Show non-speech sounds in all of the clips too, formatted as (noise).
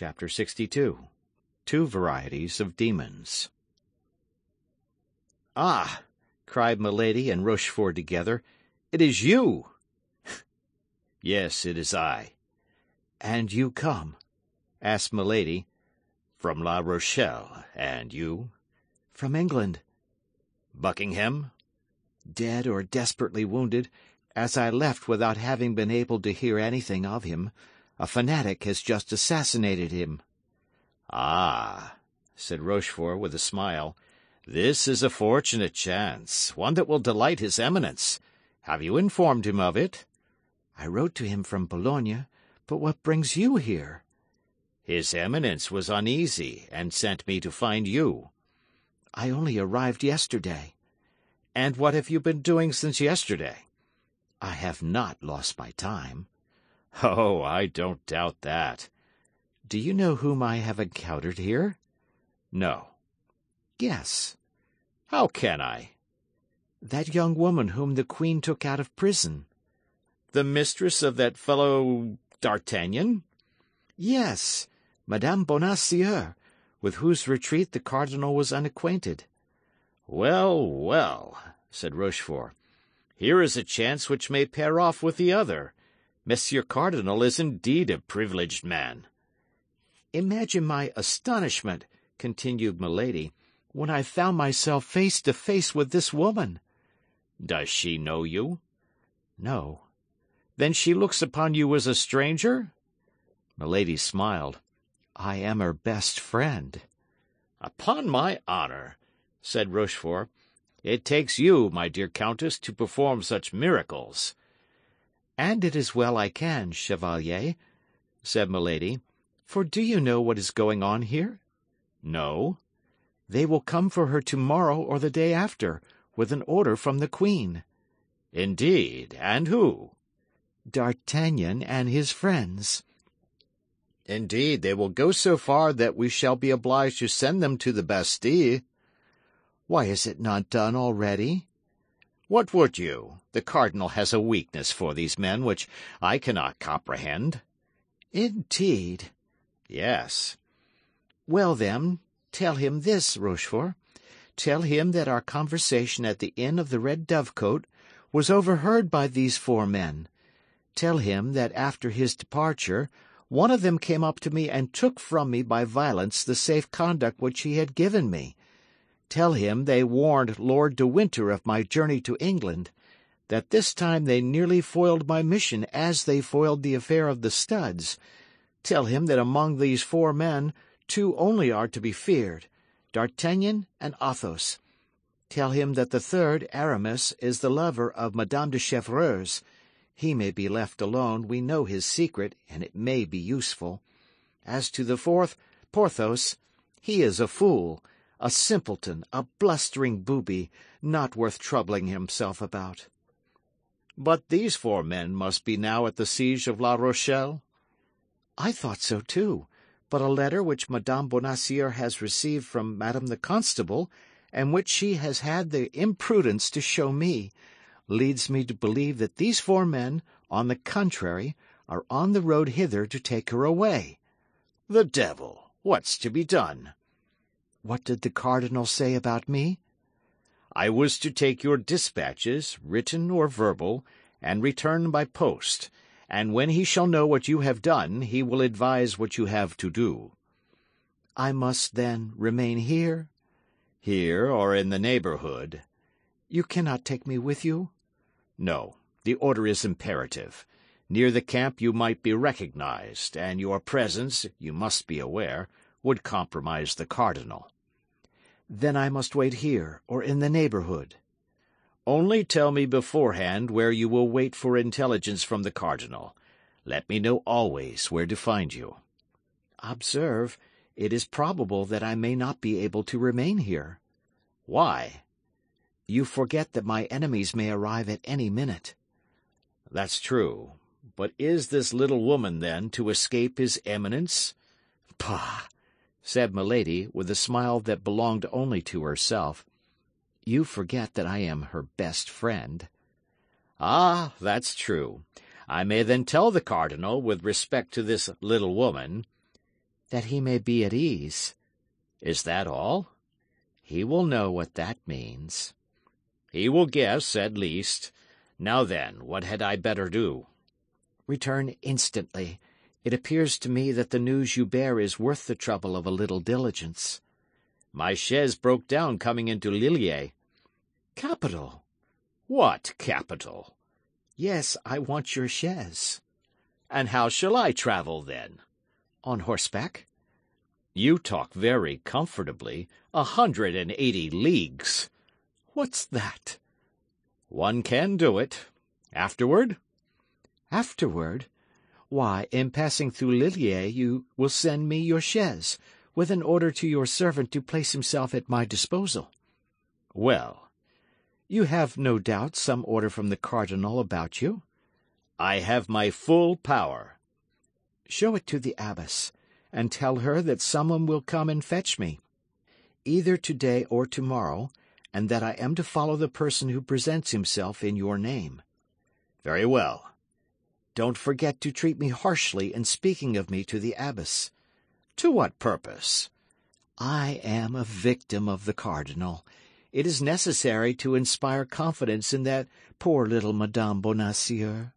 Chapter 62 Two Varieties of Demons. Ah! cried Milady and Rochefort together, it is you! (laughs) yes, it is I. And you come? asked Milady. From La Rochelle, and you? From England. Buckingham? Dead or desperately wounded, as I left without having been able to hear anything of him. A fanatic has just assassinated him. Ah, said Rochefort with a smile, this is a fortunate chance, one that will delight his Eminence. Have you informed him of it? I wrote to him from Boulogne, but what brings you here? His Eminence was uneasy, and sent me to find you. I only arrived yesterday. And what have you been doing since yesterday? I have not lost my time. (laughs) Oh, I don't doubt that. Do you know whom I have encountered here? No. Guess. How can I? That young woman whom the queen took out of prison. The mistress of that fellow D'Artagnan? Yes, Madame Bonacieux, with whose retreat the cardinal was unacquainted. Well, well, said Rochefort, here is a chance which may pair off with the other. Monsieur Cardinal is indeed a privileged man. Imagine my astonishment, continued Milady, when I found myself face to face with this woman. Does she know you? No. Then she looks upon you as a stranger? Milady smiled. I am her best friend. Upon my honour, said Rochefort, it takes you, my dear Countess, to perform such miracles. And it is well I can, Chevalier, said Milady, for do you know what is going on here? No. They will come for her tomorrow or the day after, with an order from the queen. Indeed, and who? D'Artagnan and his friends. Indeed, they will go so far that we shall be obliged to send them to the Bastille. Why is it not done already? What would you? The cardinal has a weakness for these men which I cannot comprehend. Indeed. Yes. Well, then, tell him this, Rochefort. Tell him that our conversation at the inn of the Red Dovecot was overheard by these four men. Tell him that after his departure, one of them came up to me and took from me by violence the safe conduct which he had given me. Tell him they warned Lord de Winter of my journey to England, that this time they nearly foiled my mission as they foiled the affair of the studs. Tell him that among these four men two only are to be feared, D'Artagnan and Athos. Tell him that the third, Aramis, is the lover of Madame de Chevreuse. He may be left alone, we know his secret, and it may be useful. As to the fourth, Porthos, he is a fool, a simpleton, a blustering booby, not worth troubling himself about. But these four men must be now at the siege of La Rochelle? I thought so too, but a letter which Madame Bonacieux has received from Madame the Constable, and which she has had the imprudence to show me, leads me to believe that these four men, on the contrary, are on the road hither to take her away. The devil! What's to be done? What did the cardinal say about me? I was to take your dispatches, written or verbal, and return by post, and when he shall know what you have done, he will advise what you have to do. I must, then, remain here? Here or in the neighbourhood. You cannot take me with you? No, the order is imperative. Near the camp you might be recognized, and your presence, you must be aware, would compromise the cardinal. Then I must wait here, or in the neighbourhood. Only tell me beforehand where you will wait for intelligence from the cardinal. Let me know always where to find you. Observe, it is probable that I may not be able to remain here. Why? You forget that my enemies may arrive at any minute. That's true. But is this little woman, then, to escape his eminence? Pah! Said Milady, with a smile that belonged only to herself. You forget that I am her best friend. Ah, that's true. I may then tell the cardinal, with respect to this little woman. That he may be at ease. Is that all? He will know what that means. He will guess, at least. Now then, what had I better do? Return instantly. It appears to me that the news you bear is worth the trouble of a little diligence. My chaise broke down coming into Lillers. Capital. What capital? Yes, I want your chaise. And how shall I travel then? On horseback. You talk very comfortably. A hundred and eighty leagues. What's that? One can do it. Afterward? Afterward? Why, in passing through Lillers, you will send me your chaise, with an order to your servant to place himself at my disposal. Well, you have no doubt some order from the cardinal about you? I have my full power. Show it to the abbess, and tell her that someone will come and fetch me, either today or tomorrow, and that I am to follow the person who presents himself in your name. Very well. Don't forget to treat me harshly in speaking of me to the abbess. To what purpose? I am a victim of the cardinal. It is necessary to inspire confidence in that poor little Madame Bonacieux.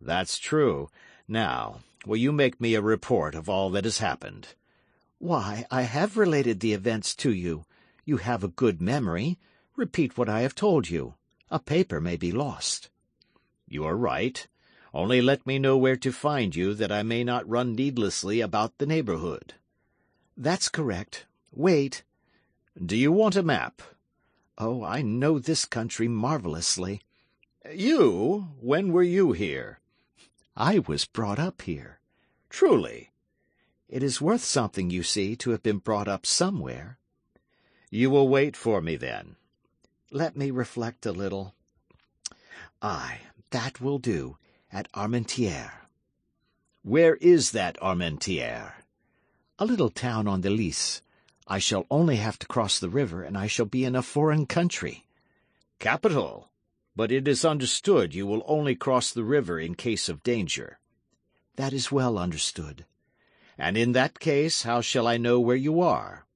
That's true. Now, will you make me a report of all that has happened? Why, I have related the events to you. You have a good memory. Repeat what I have told you. A paper may be lost. You are right. Only let me know where to find you, that I may not run needlessly about the neighborhood. That's correct. Wait. Do you want a map? Oh, I know this country marvelously. You? When were you here? I was brought up here. Truly? It is worth something, you see, to have been brought up somewhere. You will wait for me, then. Let me reflect a little. Ay, that will do, at Armentières. Where is that Armentières? A little town on the Lys. I shall only have to cross the river, and I shall be in a foreign country. Capital. But it is understood you will only cross the river in case of danger. That is well understood. And in that case, how shall I know where you are?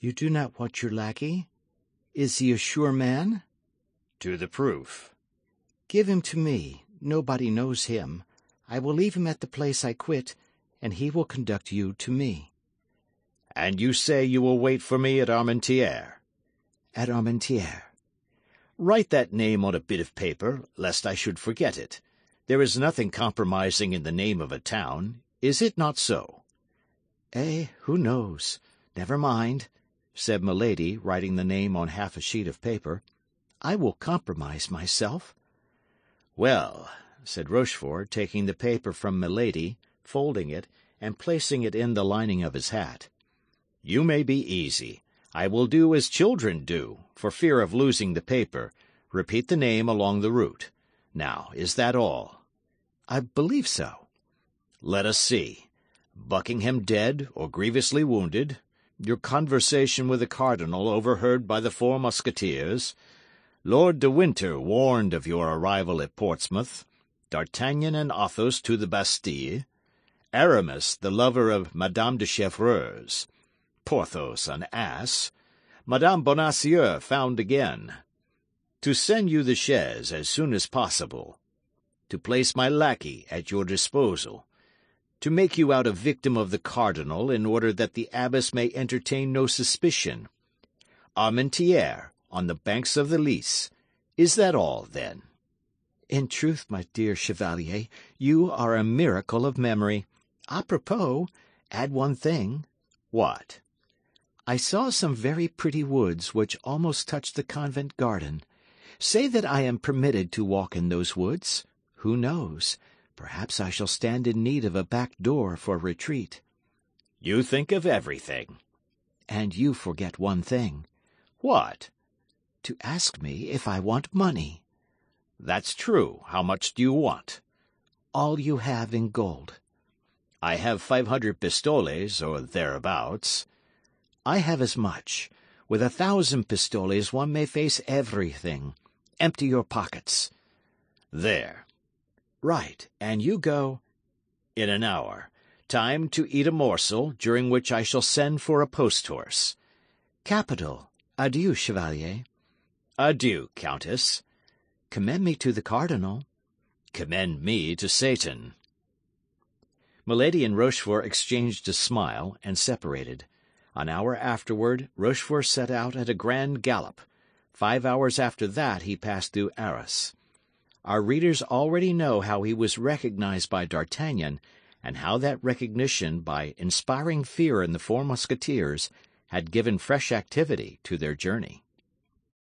You do not want your lackey? Is he a sure man? To the proof. Give him to me. Nobody knows him. I will leave him at the place I quit, and he will conduct you to me. And you say you will wait for me at Armentières? At Armentières. Write that name on a bit of paper, lest I should forget it. There is nothing compromising in the name of a town, is it not so? Eh, who knows? Never mind, said Milady, writing the name on half a sheet of paper. I will compromise myself. Well, said Rochefort, taking the paper from Milady, folding it, and placing it in the lining of his hat. You may be easy. I will do as children do, for fear of losing the paper. Repeat the name along the route. Now, is that all? I believe so. Let us see. Buckingham dead or grievously wounded. Your conversation with the cardinal overheard by the four musketeers. Lord de Winter warned of your arrival at Portsmouth. D'Artagnan and Athos to the Bastille. Aramis, the lover of Madame de Chevreuse. Porthos, an ass. Madame Bonacieux found again. To send you the chaise as soon as possible. To place my lackey at your disposal. To make you out a victim of the cardinal in order that the abbess may entertain no suspicion. Armentières, on the banks of the Lys. Is that all, then? In truth, my dear chevalier, you are a miracle of memory. Apropos, add one thing. What? I saw some very pretty woods which almost touch the convent garden. Say that I am permitted to walk in those woods. Who knows? Perhaps I shall stand in need of a back door for retreat. You think of everything. And you forget one thing. What? To ask me if I want money. That's true. How much do you want? All you have in gold. I have five hundred pistoles, or thereabouts. I have as much. With a thousand pistoles one may face everything. Empty your pockets. There. Right, and you go... In an hour. Time to eat a morsel, during which I shall send for a post horse. Capital. Adieu, Chevalier. Adieu, Countess. Commend me to the cardinal. Commend me to Satan. Milady and Rochefort exchanged a smile and separated. An hour afterward, Rochefort set out at a grand gallop. Five hours after that he passed through Arras. Our readers already know how he was recognized by D'Artagnan, and how that recognition, by inspiring fear in the four Musketeers, had given fresh activity to their journey.